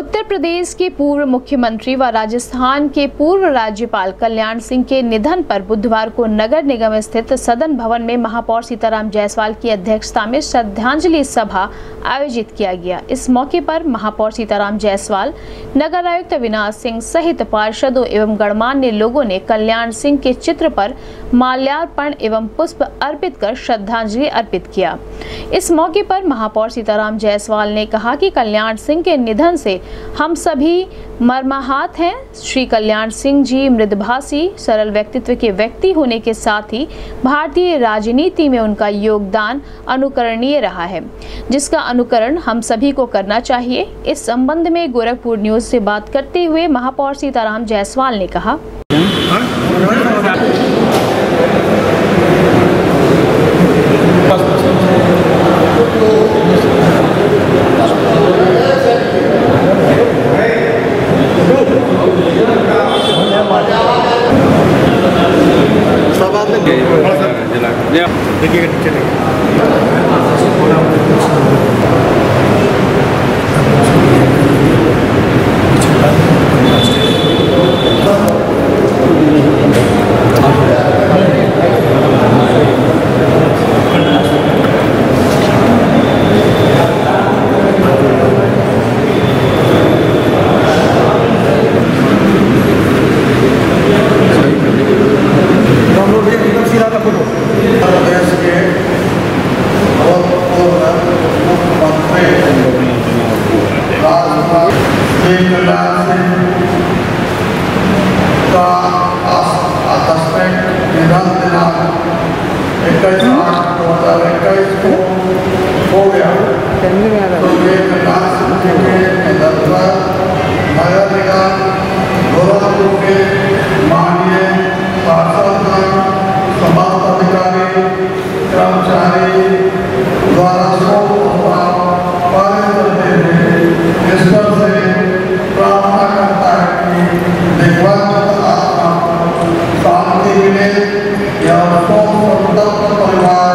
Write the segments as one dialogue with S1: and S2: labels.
S1: उत्तर प्रदेश के पूर्व मुख्यमंत्री व राजस्थान के पूर्व राज्यपाल कल्याण सिंह के निधन पर बुधवार को नगर निगम स्थित सदन भवन में महापौर सीताराम जायसवाल की अध्यक्षता में श्रद्धांजलि सभा आयोजित किया गया। इस मौके पर महापौर सीताराम जायसवाल, नगर आयुक्त अविनाश सिंह सहित पार्षदों एवं गणमान्य लोगों ने कल्याण सिंह के चित्र पर माल्यार्पण एवं पुष्प अर्पित कर श्रद्धांजलि अर्पित किया। इस मौके पर महापौर सीताराम जायसवाल ने कहा कि कल्याण सिंह के निधन से हम सभी मर्माहत हैं। श्री कल्याण सिंह जी मृदभाषी, सरल व्यक्तित्व के व्यक्ति होने के साथ ही भारतीय राजनीति में उनका योगदान अनुकरणीय रहा है, जिसका अनुकरण हम सभी को करना चाहिए। इस संबंध में गोरखपुर न्यूज़ से बात करते हुए महापौर सीताराम जायसवाल ने कहा
S2: का
S3: असेसमेंट निधन दिनांक इक्कीस आठ दो हज़ार इक्कीस को हो गया। तो ये सिंह के निधन पर नगर निगम गोरखपुर के माननीय पार्षदगण समाज अधिकारी कर्मचारी द्वारा शोक प्रस्ताव पारित करते हुए ईश्वर से प्रार्थना करता है कि दिग्वंत आत्मा को शांति मिले या शोक संतप्त परिवार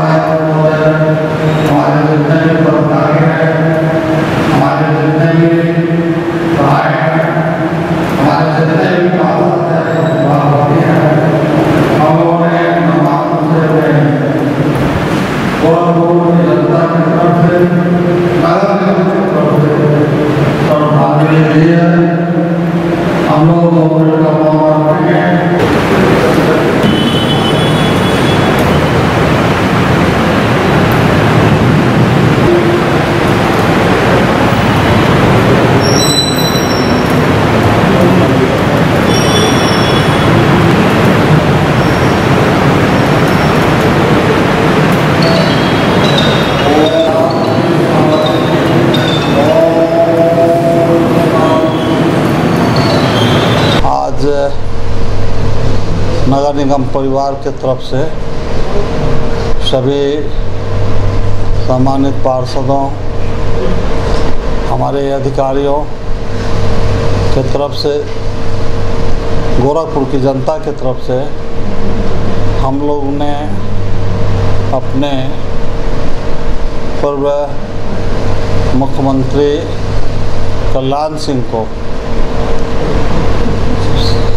S3: हम लोग दोनों का मामला रखेंगे आज नगर निगम परिवार के तरफ़ से सभी सम्मानित पार्षदों, हमारे अधिकारियों के तरफ़ से, गोरखपुर की जनता के तरफ़ से हम लोग ने अपने पूर्व मुख्यमंत्री कल्याण सिंह को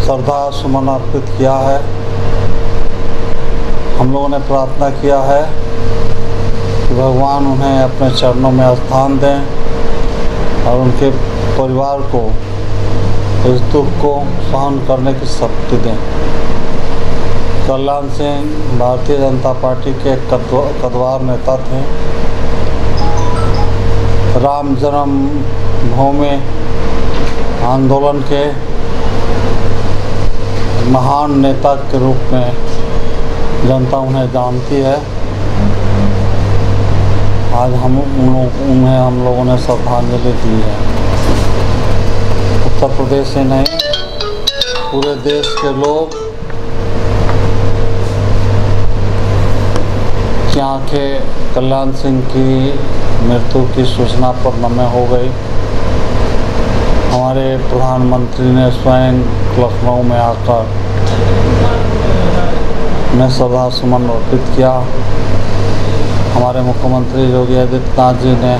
S3: श्रद्धा सुमन अर्पित किया है। हम लोगों ने प्रार्थना किया है कि भगवान उन्हें अपने चरणों में स्थान दें और उनके परिवार को इस दुख को सहन करने की शक्ति दें। कल्याण सिंह भारतीय जनता पार्टी के कदवार नेता थे। राम जन्म भूमि आंदोलन के महान नेता के रूप में जनता उन्हें जानती है। आज हम उन्हें, हम लोगों ने श्रद्धांजलि दी है। उत्तर प्रदेश से नहीं, पूरे देश के लोग यहाँ के कल्याण सिंह की मृत्यु की सूचना पर नमे हो गई। हमारे प्रधानमंत्री ने स्वयं लखनऊ में आकर मैं श्रद्धा सुमन अर्पित किया। हमारे मुख्यमंत्री योगी आदित्यनाथ जी ने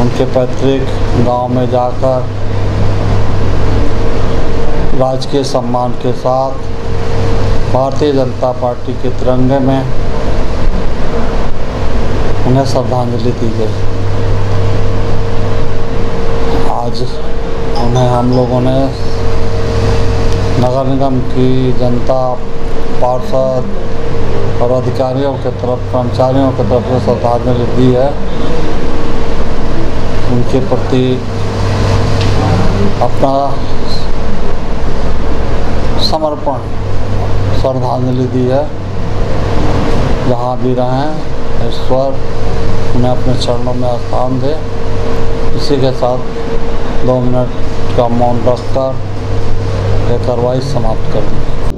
S3: उनके पैतृक गाँव में जाकर राजकीय सम्मान के साथ भारतीय जनता पार्टी के तिरंगे में उन्हें श्रद्धांजलि दी गई। आज उन्हें हम लोगों ने नगर निगम की जनता पार्षद और अधिकारियों के तरफ़, कर्मचारियों के तरफ़ से श्रद्धांजलि दी है। उनके प्रति अपना समर्पण श्रद्धांजलि दी है। जहाँ भी रहें, ईश्वर उन्हें अपने चरणों में स्थान दे। इसी के साथ दो मिनट का मौन रखकर यह कार्रवाई समाप्त कर दी